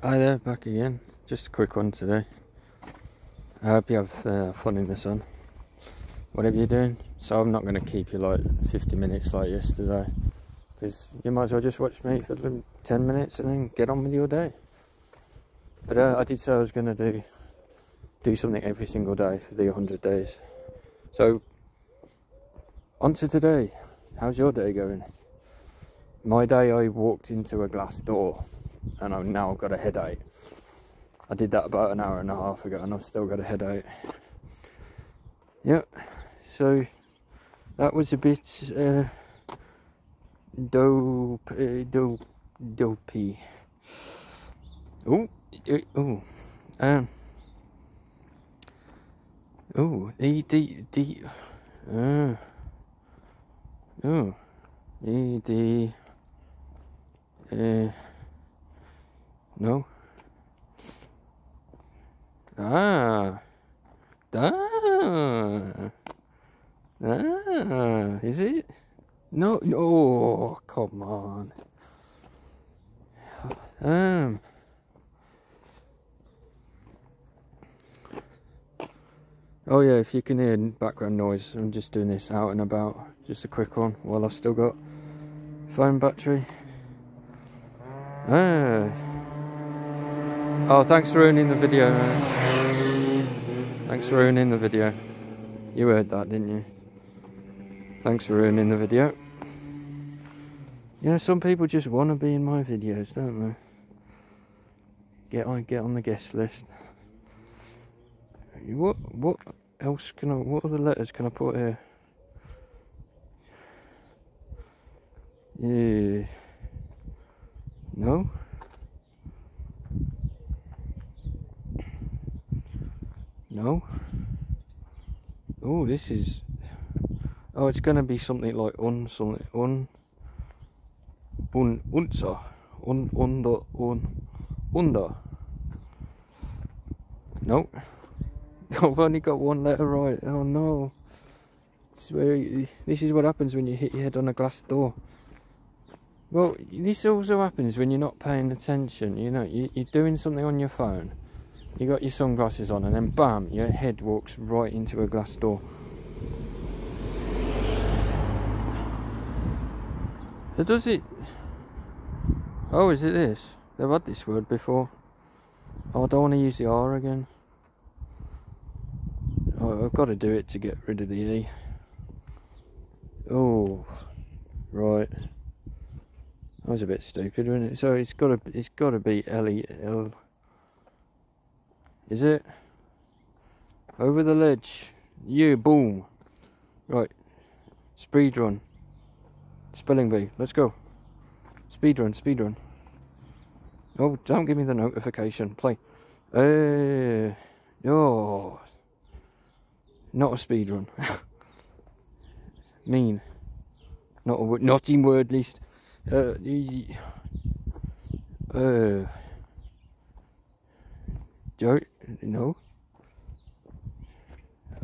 Hi there, back again. Just a quick one today. I hope you have uh, fun in the sun. Whatever you're doing. So I'm not going to keep you like 50 minutes like yesterday. Because you might as well just watch me for 10 minutes and then get on with your day. But uh, I did say I was going to do do something every single day for the 100 days. So, on to today. How's your day going? My day, I walked into a glass door and I've now got a headache. I did that about an hour and a half ago and I've still got a headache. Yep, so that was a bit uh, dope, uh, dope, dopey. Oh, oh, um, oh, the, the, the, uh, oh, the, the, uh, no. Ah. Ah. Ah. Is it? No. No. Come on. Um. Oh yeah, if you can hear background noise, I'm just doing this out and about. Just a quick one while I've still got phone battery. Ah. Oh, thanks for ruining the video. Thanks for ruining the video. You heard that, didn't you? Thanks for ruining the video. You know, some people just want to be in my videos, don't they? Get on, get on the guest list. What, what else can I? What other letters can I put here? Yeah. No. No. Oh, this is. Oh, it's gonna be something like un something un un unza un under un under. No. I've only got one letter right. Oh no. This is, where, this is what happens when you hit your head on a glass door. Well, this also happens when you're not paying attention. You know, you, you're doing something on your phone you got your sunglasses on and then bam your head walks right into a glass door. So does it oh is it this? They've had this word before. Oh I don't want to use the R again. Oh I've got to do it to get rid of the E. Oh right. That was a bit stupid wasn't it? So it's got to it's got to be L E L is it? Over the ledge. You, boom. Right. Speed run. Spelling bee. Let's go. Speed run, speed run. Oh, don't give me the notification. Play. Uh, oh. Not a speed run. mean. Not a not in word list. Uh, uh, Joe no.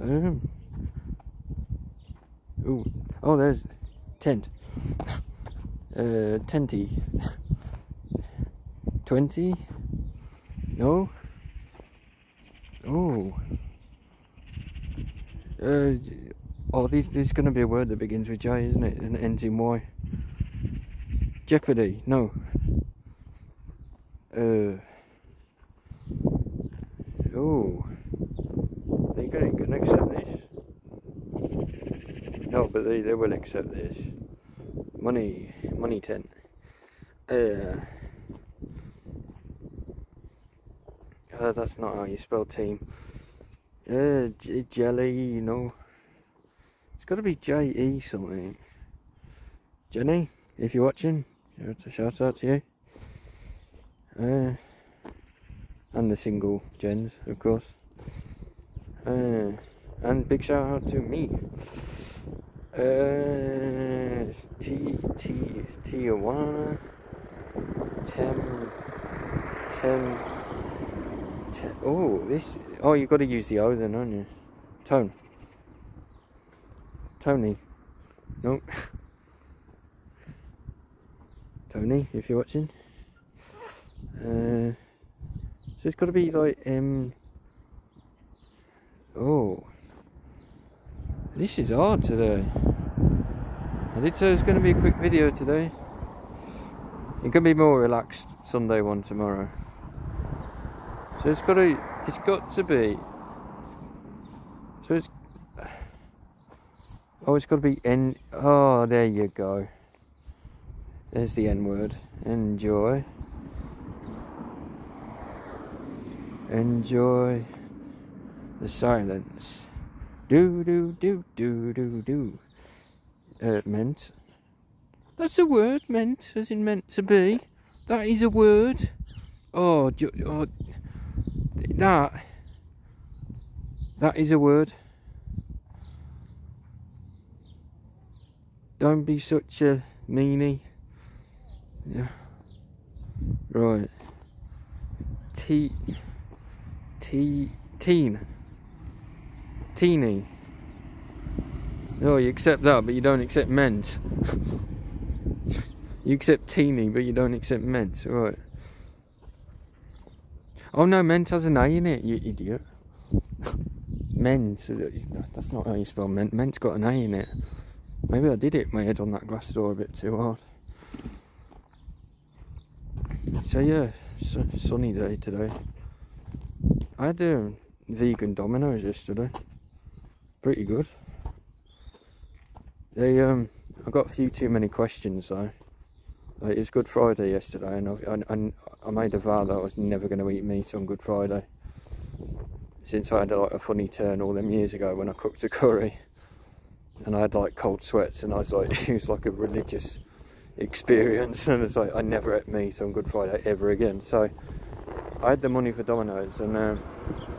Um. Ooh. Oh, there's tent. Uh, tenty. Twenty. No. Oh. Uh. Oh, this, is going to be a word that begins with J, isn't it? And ends in Y. Jeopardy. No. Uh. Oh, they going to accept this. No, but they, they will accept this. Money, money tent. Uh, uh, that's not how you spell team. Uh, jelly, you know. It's got to be J E something. Jenny, if you're watching, it's a shout out to you. Uh, and the single gens, of course. Uh, and big shout out to me. Uh, T T Tijuana, Tem, Tem, Tem. Oh, this. Oh, you got to use the O then, aren't you? Tone. Tony. No. Tony, if you're watching. Uh, So it's got to be like um. Oh. This is hard today. I did say it was going to be a quick video today. It can be more relaxed Sunday one tomorrow. So it's got to, it's got to be. So it's. Oh, it's got to be N. Oh, there you go. There's the N word. Enjoy. Enjoy the silence. Do do do do do do. Uh, meant. That's a word, meant, as in meant to be. That is a word. Oh, oh that. That is a word. Don't be such a meanie. Yeah. Right. T. T. Teen. Teeny. No, you accept that, but you don't accept ment. you accept teeny, but you don't accept ment. Right. Oh no, ment has an A in it, you idiot. ment. That's not how you spell ment. Ment's got an A in it. Maybe I did hit my head on that glass door a bit too hard. So yeah, sunny day today. I had um, vegan Domino's yesterday. Pretty good. They um, I got a few too many questions though. Like, it was Good Friday yesterday, and I, I, I made a vow that I was never going to eat meat on Good Friday. Since I had like a funny turn all them years ago when I cooked a curry, and I had like cold sweats, and I was like, it was like a religious experience, and it's like I never ate meat on Good Friday ever again. So I had the money for Domino's, and. Um,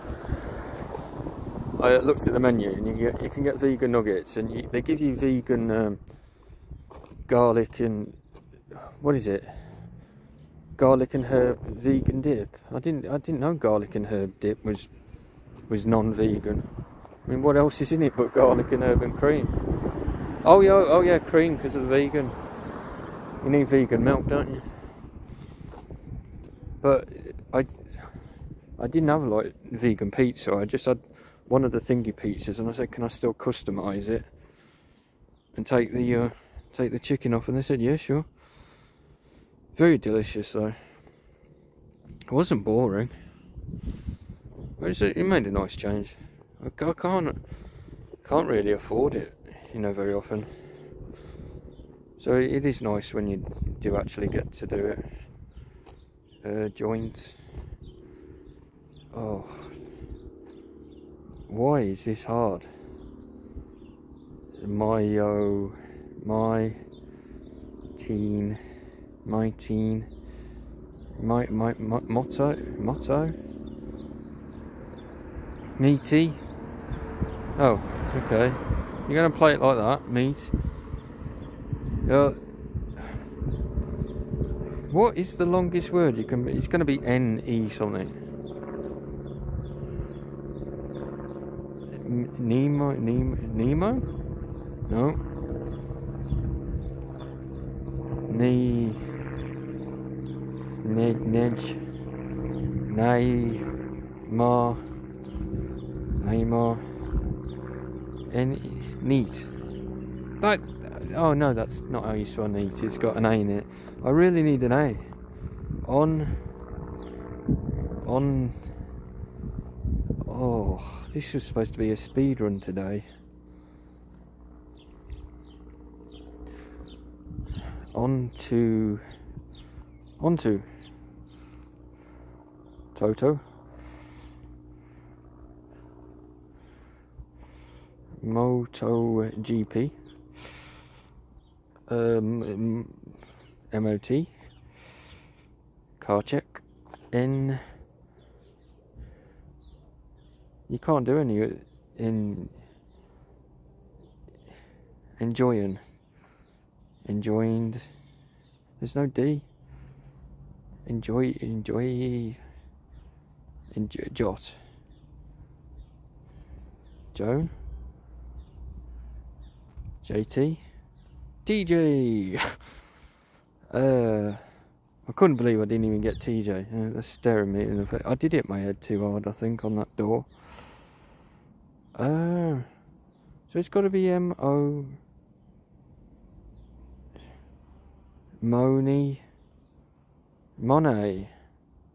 I looked at the menu and you get you can get vegan nuggets and you, they give you vegan um, garlic and what is it? Garlic and herb vegan dip. I didn't I didn't know garlic and herb dip was was non-vegan. I mean, what else is in it but garlic and herb and cream? Oh yeah, oh yeah, cream because of the vegan. You need vegan milk, don't you? But I I didn't have a like vegan pizza. I just had one of the thingy pizzas and I said, can I still customise it and take the uh, take the chicken off? And they said, yeah, sure. Very delicious though. It wasn't boring. It made a nice change. I, I can't can't really afford it, you know, very often. So it is nice when you do actually get to do it. Uh, joint. Oh, why is this hard? Mayo, my teen, my teen, my, my, my motto, motto, meaty. Oh, okay. You're gonna play it like that, meat. Uh, what is the longest word you can? It's to be N E something. Nemo, Nemo? No. Ne, ne, Nedge, Nay, Ma, Neymar, and neat. That, oh no, that's not how you spell neat. It's got an A in it. I really need an A. On, on, oh. This was supposed to be a speed run today. On to... On to... Toto. Moto GP. Um, MOT. Car check. N you can't do any in enjoying. Enjoying. There's no D. Enjoy enjoy enjoy jot. Joan. JT DJ uh I couldn't believe I didn't even get TJ. Uh, they're staring me in the face. I did hit my head too hard, I think, on that door. Uh, so it's got to be M O. Moni. Monet.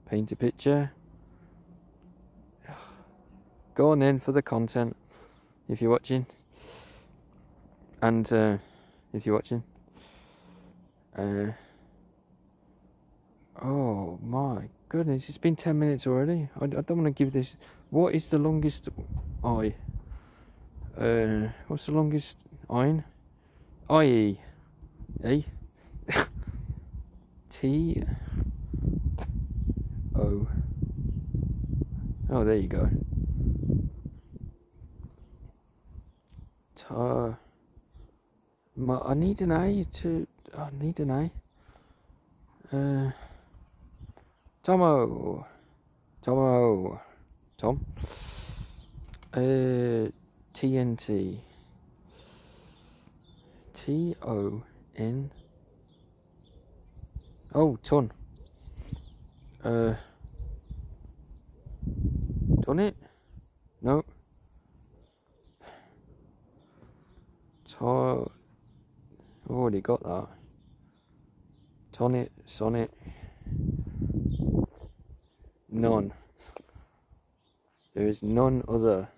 Paint a picture. Go on then for the content if you're watching. And uh, if you're watching. Uh, Oh my goodness, it's been 10 minutes already. I, I don't want to give this. What is the longest I? Uh, what's the longest iron? IE. E? T. O. Oh, there you go. Ta. I need an A to. I need an A. Uh. Tomo. Tomo. Tom. Uh, TNT. T O N. Oh, ton. Uh, ton it? No. To. Already got that. Tonnet, sonnet. None. There is none other.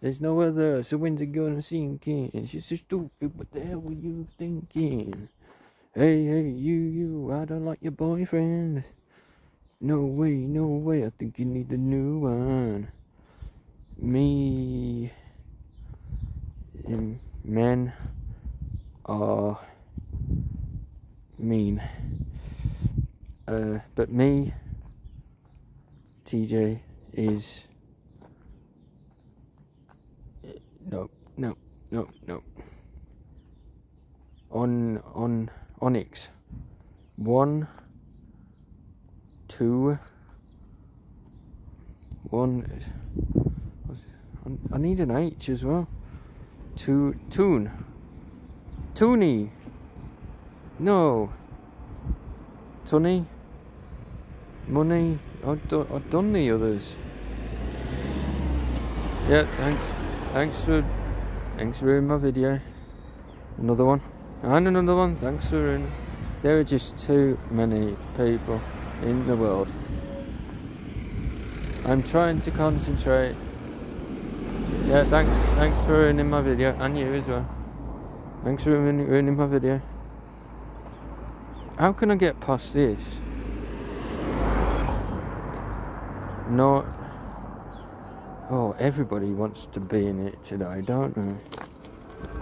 There's no other. So when's it gonna sink in? She's so stupid. What the hell were you thinking? Hey, hey, you, you. I don't like your boyfriend. No way, no way. I think you need a new one. Me. and Men are mean. Uh, but me TJ is no no no no on on onyx. One two one I need an H as well. Two tune Toonie no. Tony money I've done, I've done the others. Yeah, thanks. Thanks for, thanks for ruining my video. Another one. And another one. Thanks for ruining. There are just too many people in the world. I'm trying to concentrate. Yeah, thanks. Thanks for ruining my video. And you as well. Thanks for ruining, ruining my video. How can I get past this? Not. Oh, everybody wants to be in it today, don't they?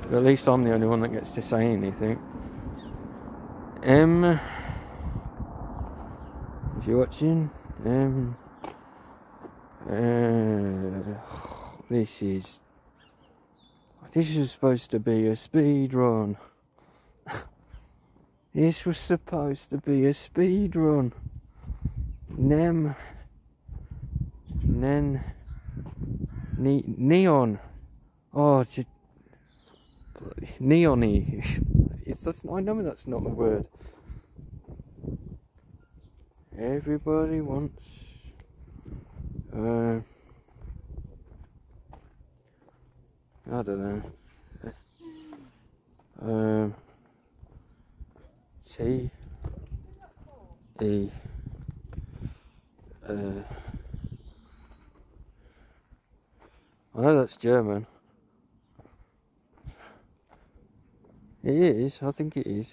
But at least I'm the only one that gets to say anything. M. Um, if you're watching, um. Uh, this is. This is supposed to be a speed run. this was supposed to be a speed run. Nem. Nen. Ne neon. Oh, neony. It's just, I know that's not a word. Everybody wants. Uh, I don't know. Um, T E. Uh, I know that's German. It is, I think it is.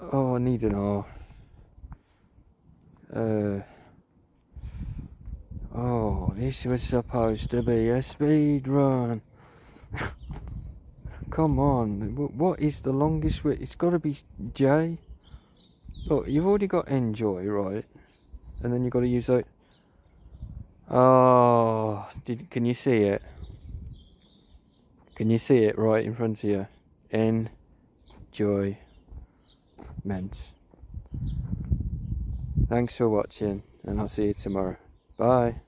Oh, I need an R. Uh, oh, this was supposed to be a speed run. Come on, what is the longest? It's got to be J. Look, you've already got enjoy, right? And then you've got to use like... Oh, did, can you see it? Can you see it right in front of you? Enjoy. Meant. Thanks for watching, and I'll see you tomorrow. Bye.